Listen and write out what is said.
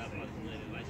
approximately like